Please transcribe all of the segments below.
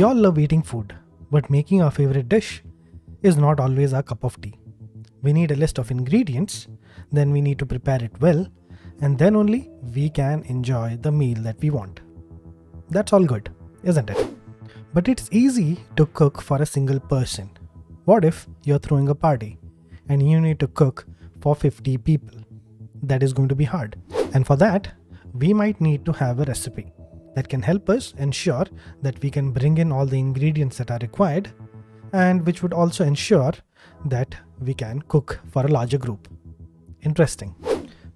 We all love eating food, but making our favorite dish is not always our cup of tea. We need a list of ingredients, then we need to prepare it well, and then only we can enjoy the meal that we want. That's all good, isn't it? But it's easy to cook for a single person. What if you're throwing a party and you need to cook for 50 people? That is going to be hard. And for that, we might need to have a recipe that can help us ensure that we can bring in all the ingredients that are required and which would also ensure that we can cook for a larger group. Interesting.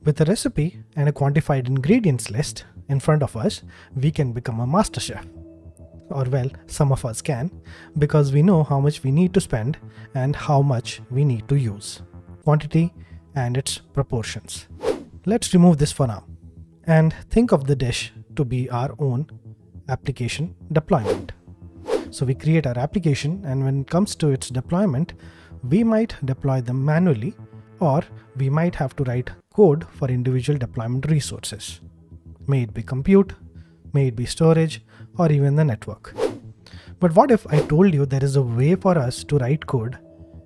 With a recipe and a quantified ingredients list in front of us, we can become a master chef. Or well, some of us can, because we know how much we need to spend and how much we need to use. Quantity and its proportions. Let's remove this for now and think of the dish to be our own application deployment. So we create our application and when it comes to its deployment, we might deploy them manually or we might have to write code for individual deployment resources. May it be compute, may it be storage, or even the network. But what if I told you there is a way for us to write code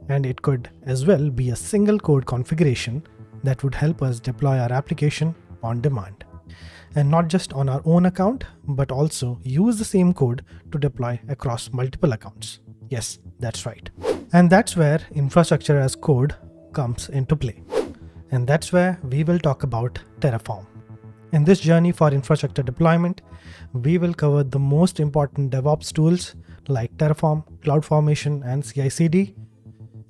and it could as well be a single code configuration that would help us deploy our application on demand and not just on our own account, but also use the same code to deploy across multiple accounts. Yes, that's right. And that's where infrastructure as code comes into play. And that's where we will talk about Terraform. In this journey for infrastructure deployment, we will cover the most important DevOps tools like Terraform, CloudFormation, and CI CD.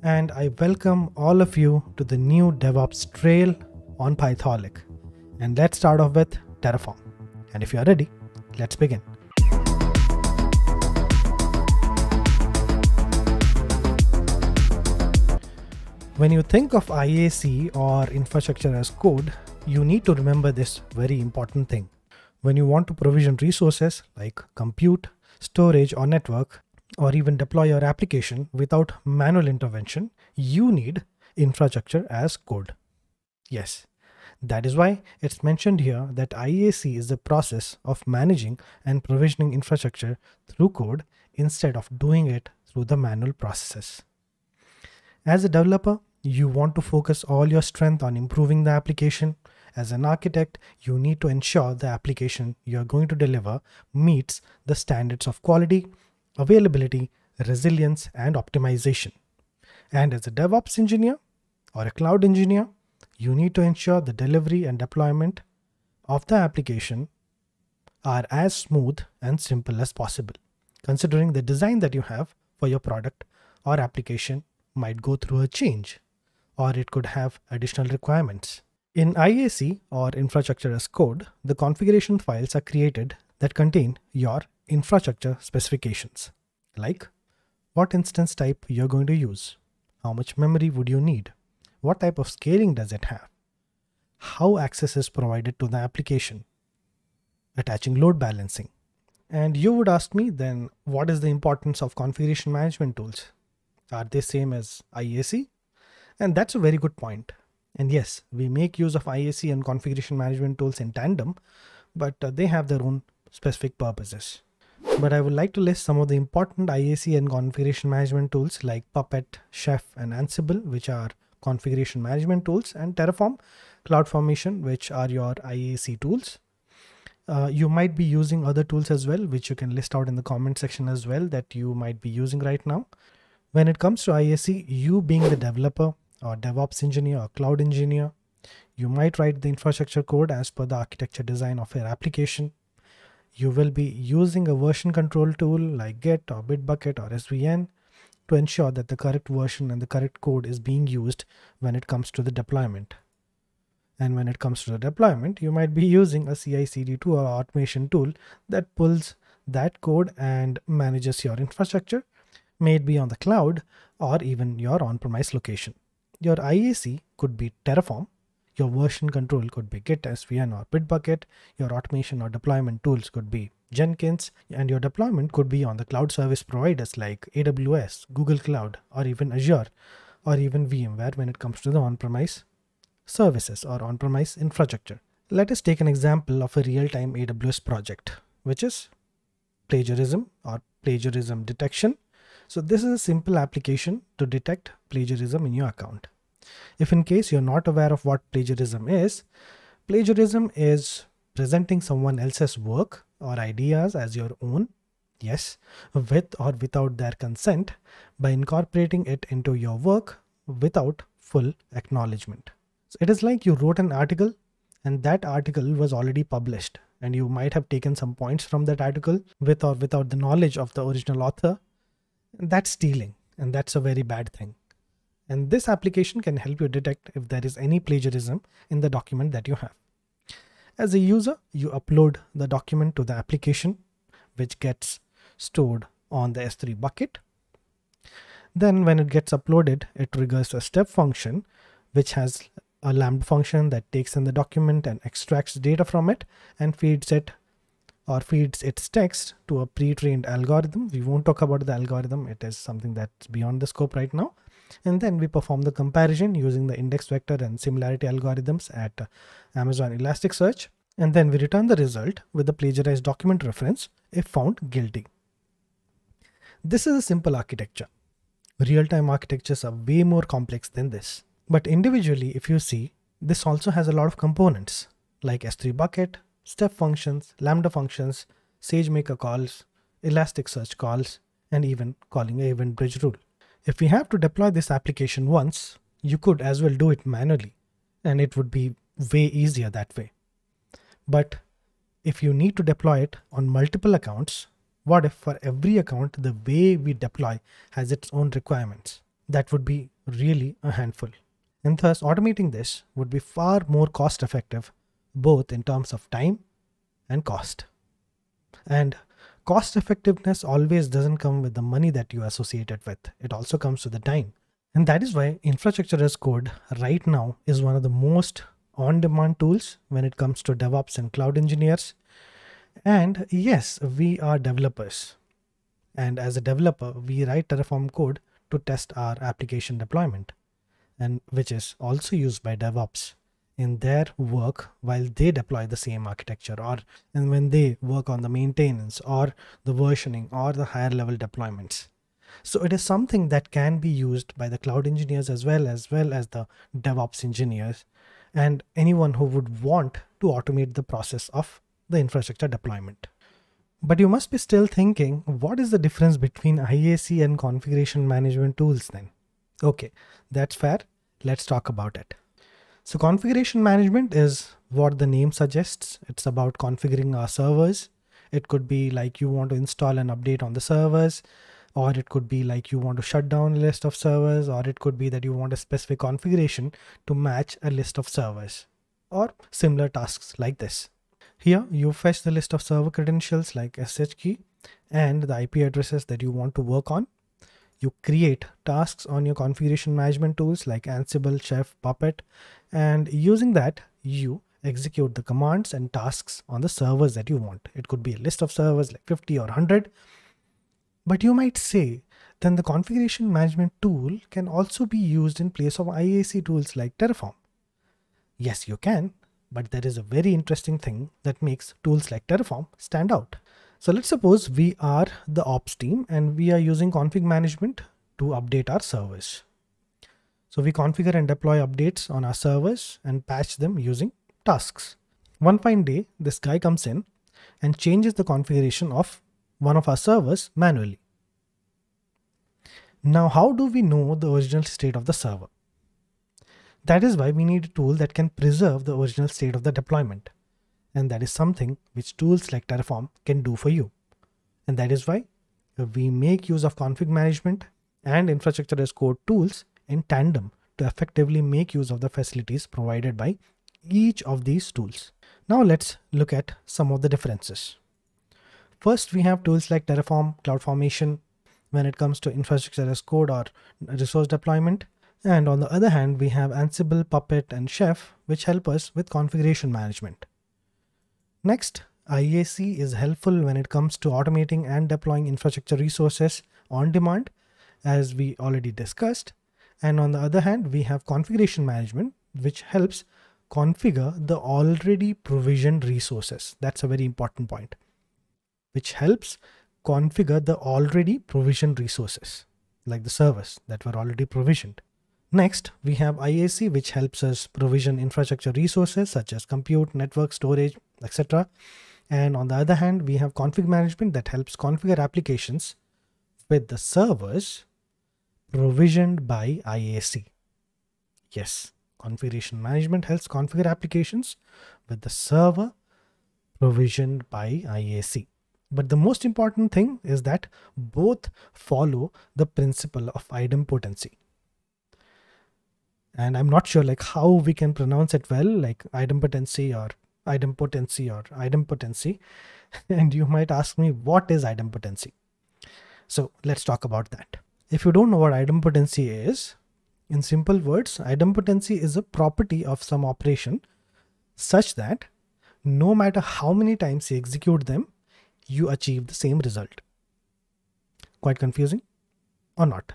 And I welcome all of you to the new DevOps trail on Pythoholic. And let's start off with Terraform. And if you are ready, let's begin. When you think of IAC or infrastructure as code, you need to remember this very important thing. When you want to provision resources like compute, storage or network, or even deploy your application without manual intervention, you need infrastructure as code. Yes, that is why it's mentioned here that IAC is the process of managing and provisioning infrastructure through code instead of doing it through the manual processes. As a developer, you want to focus all your strength on improving the application. As an architect, you need to ensure the application you're going to deliver meets the standards of quality, availability, resilience, and optimization. And as a DevOps engineer or a cloud engineer, you need to ensure the delivery and deployment of the application are as smooth and simple as possible, considering the design that you have for your product or application might go through a change, or it could have additional requirements. In IAC or infrastructure as code, the configuration files are created that contain your infrastructure specifications, like what instance type you're going to use, how much memory would you need, what type of scaling does it have? How access is provided to the application? Attaching load balancing. And you would ask me then, what is the importance of configuration management tools? Are they same as IAC? And that's a very good point. And yes, we make use of IAC and configuration management tools in tandem, but uh, they have their own specific purposes. But I would like to list some of the important IAC and configuration management tools like Puppet, Chef, and Ansible, which are configuration management tools and Terraform, CloudFormation, which are your IAC tools. Uh, you might be using other tools as well, which you can list out in the comment section as well that you might be using right now. When it comes to IAC, you being the developer or DevOps engineer or cloud engineer, you might write the infrastructure code as per the architecture design of your application. You will be using a version control tool like Git or Bitbucket or SVN to ensure that the correct version and the correct code is being used when it comes to the deployment. And when it comes to the deployment, you might be using a CI/CD tool or automation tool that pulls that code and manages your infrastructure, may it be on the cloud or even your on-premise location. Your IAC could be Terraform, your version control could be Git, SVN or Bitbucket, your automation or deployment tools could be Jenkins, and your deployment could be on the cloud service providers like AWS, Google Cloud, or even Azure, or even VMware when it comes to the on-premise services or on-premise infrastructure. Let us take an example of a real-time AWS project, which is plagiarism or plagiarism detection. So this is a simple application to detect plagiarism in your account. If in case you're not aware of what plagiarism is, plagiarism is presenting someone else's work or ideas as your own, yes, with or without their consent by incorporating it into your work without full acknowledgement. So it is like you wrote an article and that article was already published and you might have taken some points from that article with or without the knowledge of the original author. That's stealing and that's a very bad thing. And this application can help you detect if there is any plagiarism in the document that you have. As a user, you upload the document to the application, which gets stored on the S3 bucket. Then when it gets uploaded, it triggers a step function, which has a lambda function that takes in the document and extracts data from it and feeds it or feeds its text to a pre-trained algorithm. We won't talk about the algorithm. It is something that's beyond the scope right now. And then we perform the comparison using the index vector and similarity algorithms at Amazon Elasticsearch. And then we return the result with the plagiarized document reference if found guilty. This is a simple architecture. Real-time architectures are way more complex than this. But individually, if you see, this also has a lot of components like S3 bucket, step functions, lambda functions, SageMaker calls, Elasticsearch calls, and even calling a event bridge rule. If we have to deploy this application once, you could as well do it manually, and it would be way easier that way. But if you need to deploy it on multiple accounts, what if for every account the way we deploy has its own requirements? That would be really a handful. And thus automating this would be far more cost effective, both in terms of time and cost. And cost effectiveness always doesn't come with the money that you associate it with. It also comes with the time. And that is why infrastructure as code right now is one of the most on-demand tools when it comes to DevOps and cloud engineers. And yes, we are developers. And as a developer, we write Terraform code to test our application deployment and which is also used by DevOps in their work while they deploy the same architecture or and when they work on the maintenance or the versioning or the higher level deployments. So it is something that can be used by the cloud engineers as well as well as the DevOps engineers and anyone who would want to automate the process of the infrastructure deployment. But you must be still thinking, what is the difference between IAC and configuration management tools then? Okay, that's fair. Let's talk about it. So configuration management is what the name suggests. It's about configuring our servers. It could be like you want to install an update on the servers, or it could be like you want to shut down a list of servers, or it could be that you want a specific configuration to match a list of servers, or similar tasks like this. Here you fetch the list of server credentials like SSH key and the IP addresses that you want to work on you create tasks on your configuration management tools like Ansible, Chef, Puppet, and using that, you execute the commands and tasks on the servers that you want. It could be a list of servers like 50 or 100. But you might say, then the configuration management tool can also be used in place of IAC tools like Terraform. Yes, you can, but there is a very interesting thing that makes tools like Terraform stand out. So let's suppose we are the ops team and we are using config management to update our servers. So we configure and deploy updates on our servers and patch them using tasks. One fine day, this guy comes in and changes the configuration of one of our servers manually. Now, how do we know the original state of the server? That is why we need a tool that can preserve the original state of the deployment. And that is something which tools like Terraform can do for you. And that is why we make use of config management and infrastructure as code tools in tandem to effectively make use of the facilities provided by each of these tools. Now let's look at some of the differences. First, we have tools like Terraform, CloudFormation when it comes to infrastructure as code or resource deployment. And on the other hand, we have Ansible, Puppet, and Chef, which help us with configuration management. Next, IAC is helpful when it comes to automating and deploying infrastructure resources on demand, as we already discussed. And on the other hand, we have configuration management, which helps configure the already provisioned resources. That's a very important point, which helps configure the already provisioned resources, like the servers that were already provisioned. Next, we have IAC, which helps us provision infrastructure resources such as compute, network, storage, etc. And on the other hand, we have config management that helps configure applications with the servers provisioned by IAC. Yes, configuration management helps configure applications with the server provisioned by IAC. But the most important thing is that both follow the principle of idempotency. And I'm not sure like how we can pronounce it well, like idempotency or idempotency or idempotency. and you might ask me, what is idempotency? So let's talk about that. If you don't know what idempotency is, in simple words, idempotency is a property of some operation such that no matter how many times you execute them, you achieve the same result. Quite confusing or not?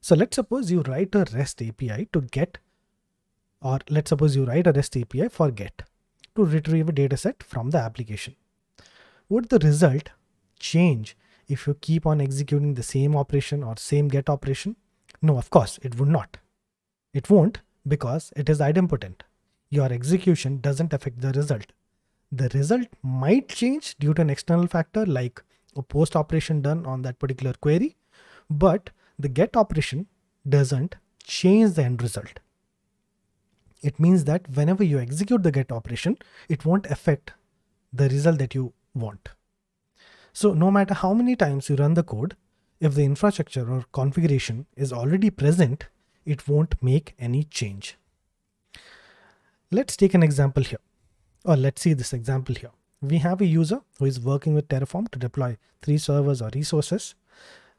So let's suppose you write a REST API to get, or let's suppose you write a REST API for get to retrieve a dataset from the application. Would the result change if you keep on executing the same operation or same get operation? No, of course, it would not. It won't because it is idempotent. Your execution doesn't affect the result. The result might change due to an external factor like a post operation done on that particular query, but the get operation doesn't change the end result. It means that whenever you execute the get operation, it won't affect the result that you want. So no matter how many times you run the code, if the infrastructure or configuration is already present, it won't make any change. Let's take an example here, or let's see this example here. We have a user who is working with Terraform to deploy three servers or resources.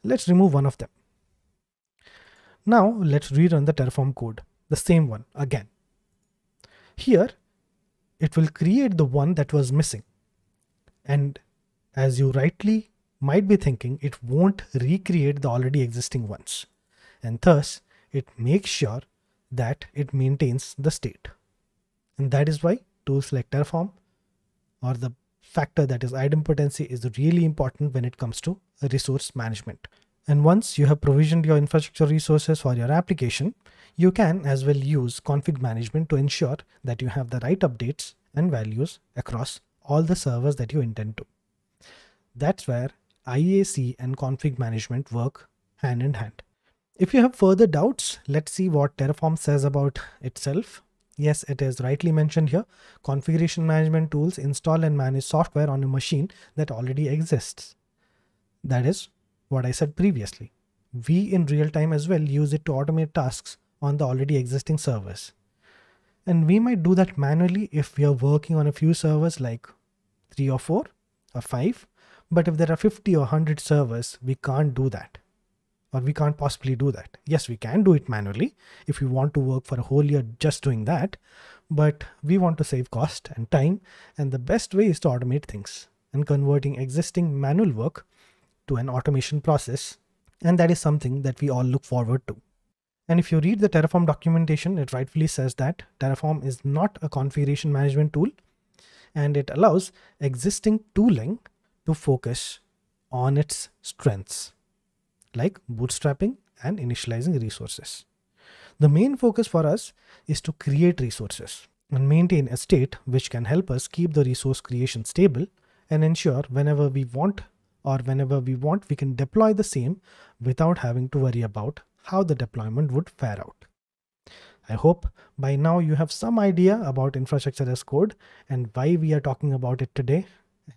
Let's remove one of them. Now let's rerun the Terraform code, the same one again. Here, it will create the one that was missing. And as you rightly might be thinking, it won't recreate the already existing ones. And thus, it makes sure that it maintains the state. And that is why tools like Terraform or the factor that is idempotency is really important when it comes to resource management. And once you have provisioned your infrastructure resources for your application, you can as well use config management to ensure that you have the right updates and values across all the servers that you intend to. That's where IAC and config management work hand in hand. If you have further doubts, let's see what Terraform says about itself. Yes, it is rightly mentioned here. Configuration management tools install and manage software on a machine that already exists. That is what I said previously. We in real time as well use it to automate tasks on the already existing servers. And we might do that manually if we are working on a few servers like three or four or five. But if there are 50 or 100 servers, we can't do that or we can't possibly do that. Yes, we can do it manually if we want to work for a whole year just doing that, but we want to save cost and time. And the best way is to automate things and converting existing manual work to an automation process. And that is something that we all look forward to. And if you read the Terraform documentation, it rightfully says that Terraform is not a configuration management tool and it allows existing tooling to focus on its strengths like bootstrapping and initializing resources. The main focus for us is to create resources and maintain a state which can help us keep the resource creation stable and ensure whenever we want or whenever we want we can deploy the same without having to worry about how the deployment would fare out. I hope by now you have some idea about infrastructure as code and why we are talking about it today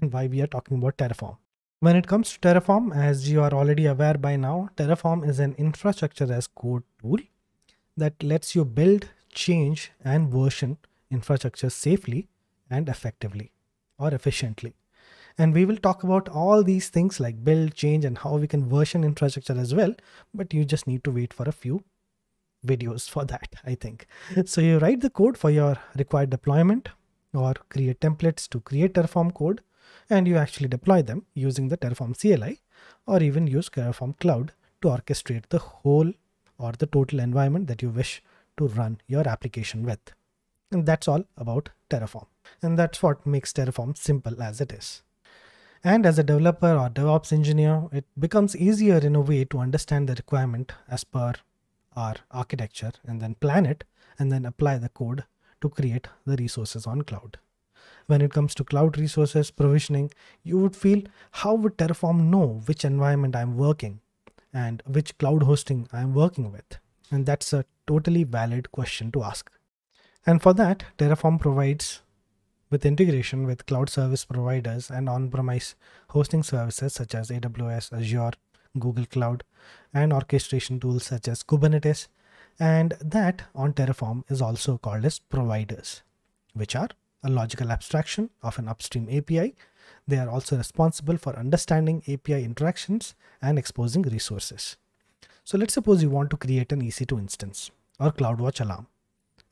and why we are talking about Terraform. When it comes to Terraform, as you are already aware by now, Terraform is an infrastructure as code tool that lets you build, change, and version infrastructure safely and effectively or efficiently. And we will talk about all these things like build, change, and how we can version infrastructure as well. But you just need to wait for a few videos for that, I think. So you write the code for your required deployment or create templates to create Terraform code and you actually deploy them using the Terraform CLI or even use Terraform Cloud to orchestrate the whole or the total environment that you wish to run your application with. And that's all about Terraform. And that's what makes Terraform simple as it is. And as a developer or DevOps engineer, it becomes easier in a way to understand the requirement as per our architecture and then plan it and then apply the code to create the resources on cloud. When it comes to cloud resources provisioning, you would feel how would Terraform know which environment I'm working and which cloud hosting I'm working with? And that's a totally valid question to ask. And for that, Terraform provides with integration with cloud service providers and on-premise hosting services such as AWS, Azure, Google Cloud, and orchestration tools such as Kubernetes. And that on Terraform is also called as providers, which are a logical abstraction of an upstream API. They are also responsible for understanding API interactions and exposing resources. So let's suppose you want to create an EC2 instance or CloudWatch alarm.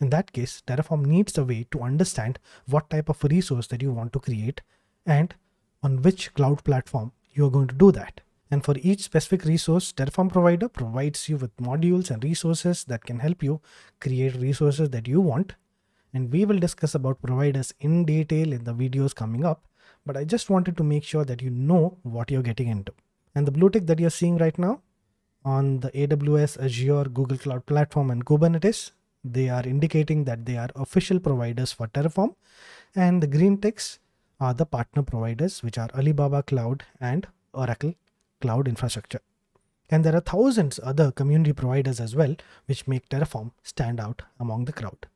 In that case, Terraform needs a way to understand what type of resource that you want to create and on which cloud platform you are going to do that. And for each specific resource, Terraform provider provides you with modules and resources that can help you create resources that you want. And we will discuss about providers in detail in the videos coming up. But I just wanted to make sure that you know what you're getting into. And the blue tick that you're seeing right now on the AWS, Azure, Google Cloud Platform, and Kubernetes, they are indicating that they are official providers for Terraform and the green ticks are the partner providers which are Alibaba Cloud and Oracle Cloud Infrastructure. And there are thousands other community providers as well which make Terraform stand out among the crowd.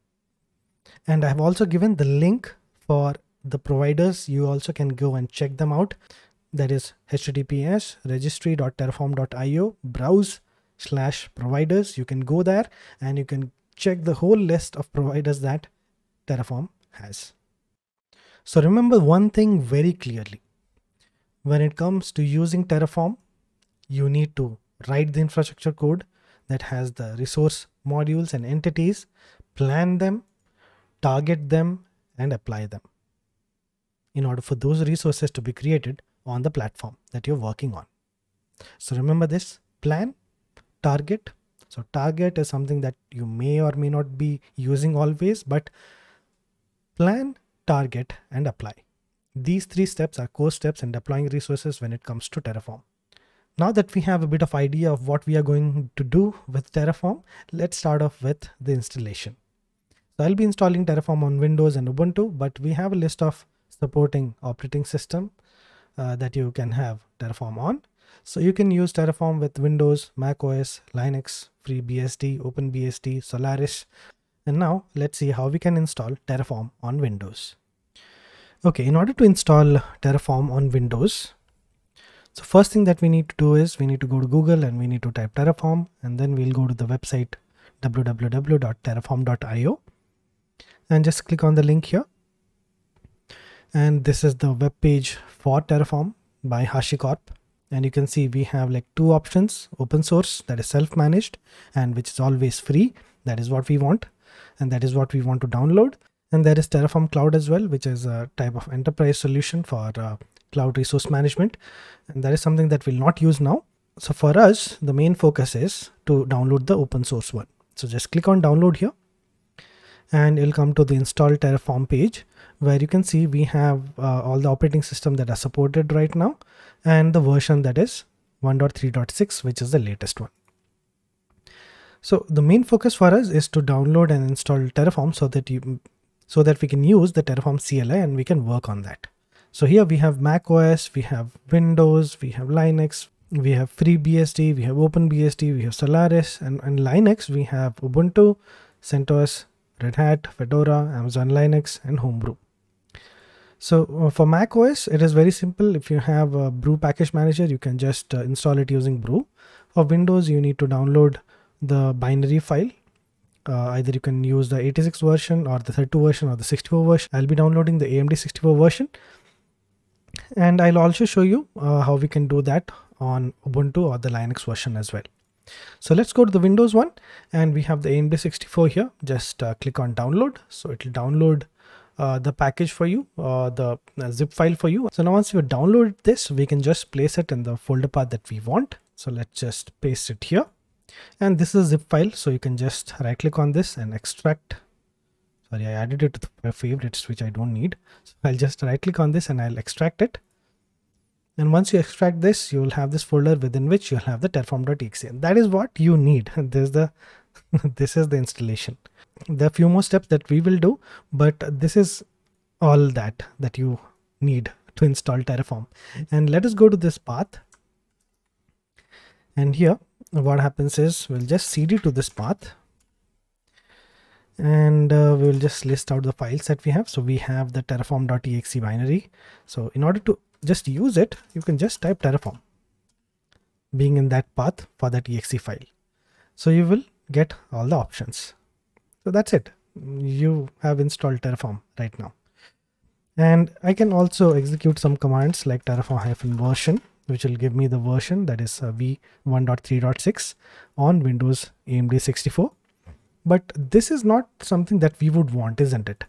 And I have also given the link for the providers. You also can go and check them out. That is https registry.terraform.io browse slash providers. You can go there and you can check the whole list of providers that Terraform has. So remember one thing very clearly. When it comes to using Terraform, you need to write the infrastructure code that has the resource modules and entities, plan them, target them, and apply them in order for those resources to be created on the platform that you're working on. So remember this plan, target, so target is something that you may or may not be using always, but plan, target, and apply. These three steps are core steps in deploying resources when it comes to Terraform. Now that we have a bit of idea of what we are going to do with Terraform, let's start off with the installation. So I'll be installing Terraform on Windows and Ubuntu, but we have a list of supporting operating system uh, that you can have Terraform on. So you can use Terraform with Windows, Mac OS, Linux, FreeBSD, OpenBSD, Solaris. And now let's see how we can install Terraform on Windows. Okay, in order to install Terraform on Windows, so first thing that we need to do is we need to go to Google and we need to type Terraform and then we'll go to the website www.terraform.io and just click on the link here. And this is the web page for Terraform by HashiCorp and you can see we have like two options. Open source that is self-managed and which is always free. That is what we want and that is what we want to download. And there is terraform cloud as well which is a type of enterprise solution for uh, cloud resource management. And that is something that we'll not use now. So for us the main focus is to download the open source one. So just click on download here. And it'll come to the install terraform page where you can see we have uh, all the operating system that are supported right now and the version that is 1.3.6 which is the latest one. So the main focus for us is to download and install Terraform so that you so that we can use the Terraform CLI and we can work on that. So here we have Mac OS, we have Windows, we have Linux, we have FreeBSD, we have OpenBSD, we have Solaris, and, and Linux we have Ubuntu, CentOS, Red Hat, Fedora, Amazon Linux, and Homebrew. So uh, for Mac OS, it is very simple. If you have a Brew package manager, you can just uh, install it using Brew. For Windows, you need to download the binary file. Uh, either you can use the 86 version or the 32 version or the 64 version. I'll be downloading the AMD 64 version. And I'll also show you uh, how we can do that on Ubuntu or the Linux version as well. So let's go to the Windows one and we have the AMD 64 here. Just uh, click on download. So it will download uh, the package for you, uh, the uh, zip file for you. So now once you download this, we can just place it in the folder path that we want. So let's just paste it here. And this is a zip file. So you can just right click on this and extract. Sorry, I added it to my favorites, which I don't need. So I'll just right click on this and I'll extract it. and once you extract this you will have this folder within which you'll have the terraform.exe and that is what you need this is the this is the installation. There are few more steps that we will do but this is all that that you need to install terraform. And let us go to this path. And here what happens is we'll just cd to this path. And uh, we will just list out the files that we have. So we have the terraform.exe binary. So in order to just use it you can just type terraform being in that path for that exe file. So you will get all the options. So that's it. You have installed terraform right now. And i can also execute some commands like terraform version which will give me the version that is uh, v1.3.6 on windows amd 64 but this is not something that we would want isn't it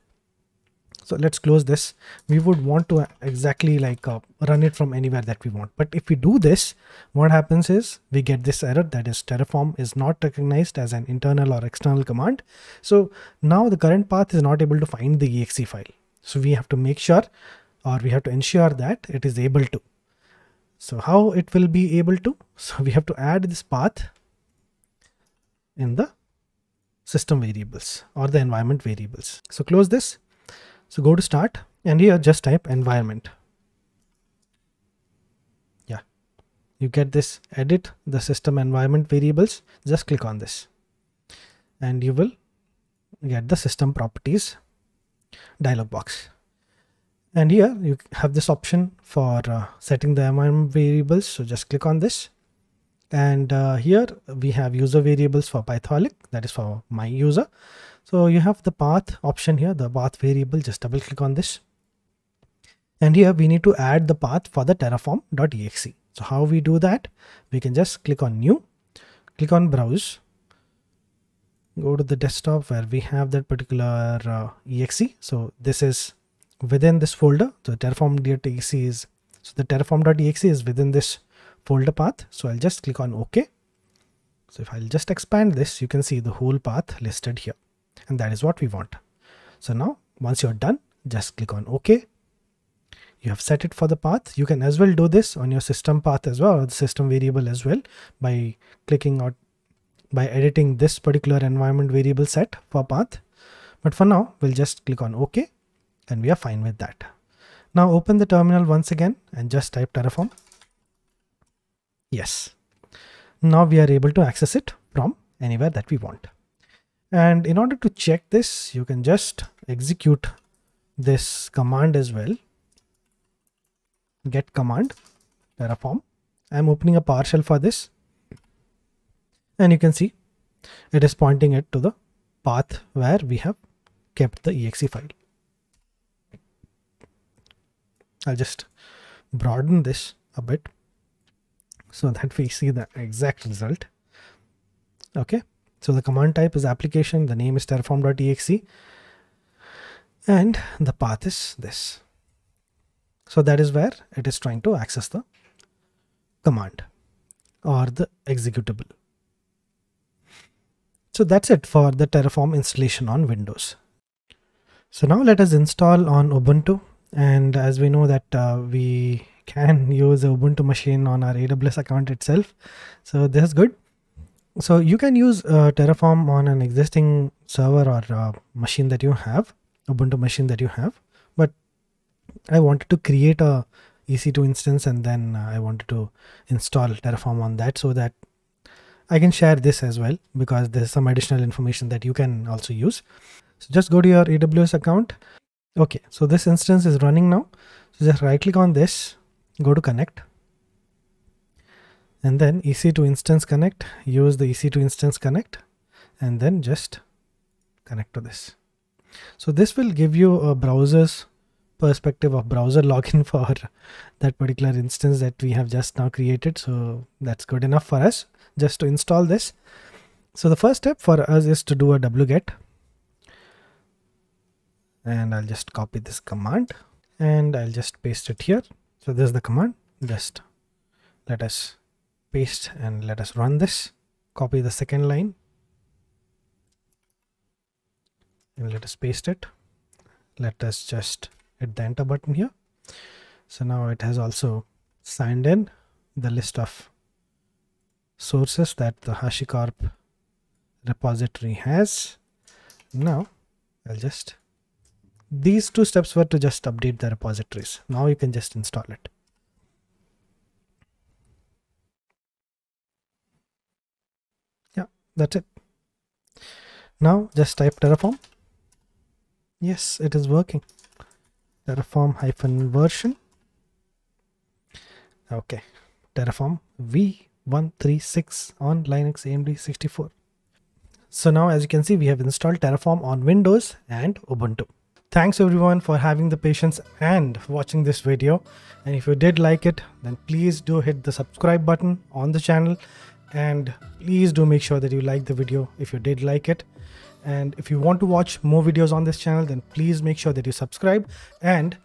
so let's close this. We would want to exactly like uh, run it from anywhere that we want. But if we do this what happens is we get this error that is terraform is not recognized as an internal or external command. So now the current path is not able to find the exe file. So we have to make sure or we have to ensure that it is able to. So how it will be able to? So we have to add this path in the system variables or the environment variables. So close this. So go to start and here just type environment. Yeah, you get this edit the system environment variables. Just click on this and you will get the system properties dialog box. And here you have this option for uh, setting the environment variables. So just click on this and uh, here we have user variables for Pythoholic, that is for my user. So you have the path option here, the path variable, just double click on this. And here we need to add the path for the terraform.exe. So how we do that? We can just click on new, click on browse, go to the desktop where we have that particular uh, exe. So this is within this folder. So terraform.exe is, so the terraform.exe is within this folder path. So I'll just click on OK. So if I'll just expand this, you can see the whole path listed here. And that is what we want. So now once you're done, just click on OK. You have set it for the path. You can as well do this on your system path as well, or the system variable as well by clicking or by editing this particular environment variable set for path. But for now, we'll just click on OK and we are fine with that. Now open the terminal once again and just type terraform Yes. Now we are able to access it from anywhere that we want. And in order to check this, you can just execute this command as well. Get command terraform. I'm opening a PowerShell for this. And you can see it is pointing it to the path where we have kept the exe file. I'll just broaden this a bit so that we see the exact result. Okay, so the command type is application, the name is terraform.exe, and the path is this. So that is where it is trying to access the command or the executable. So that's it for the Terraform installation on Windows. So now let us install on Ubuntu and as we know that uh, we can use a Ubuntu machine on our AWS account itself. So this is good. So you can use uh, Terraform on an existing server or uh, machine that you have, Ubuntu machine that you have. But I wanted to create a EC2 instance and then uh, I wanted to install Terraform on that so that I can share this as well because there's some additional information that you can also use. So just go to your AWS account. Okay, so this instance is running now. So just right click on this go to connect and then EC2 instance connect, use the EC2 instance connect and then just connect to this. So this will give you a browser's perspective of browser login for that particular instance that we have just now created. So that's good enough for us just to install this. So the first step for us is to do a wget and I'll just copy this command and I'll just paste it here. So this is the command. Just let us paste and let us run this. Copy the second line and let us paste it. Let us just hit the enter button here. So now it has also signed in the list of sources that the HashiCorp repository has. Now I'll just, these two steps were to just update the repositories. Now you can just install it. Yeah, that's it. Now just type Terraform. Yes, it is working. Terraform hyphen version. Okay, Terraform v136 on Linux AMD 64. So now as you can see, we have installed Terraform on Windows and Ubuntu. Thanks everyone for having the patience and watching this video. And if you did like it, then please do hit the subscribe button on the channel. And please do make sure that you like the video if you did like it. And if you want to watch more videos on this channel, then please make sure that you subscribe. And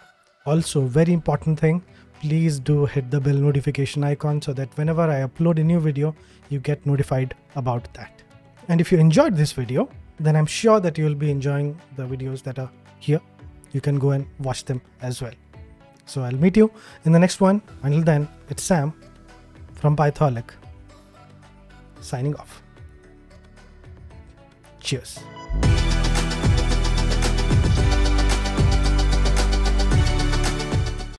also very important thing, please do hit the bell notification icon so that whenever I upload a new video, you get notified about that. And if you enjoyed this video, then I'm sure that you'll be enjoying the videos that are here. You can go and watch them as well. So I'll meet you in the next one. Until then, it's Sam from Pythoholic signing off. Cheers.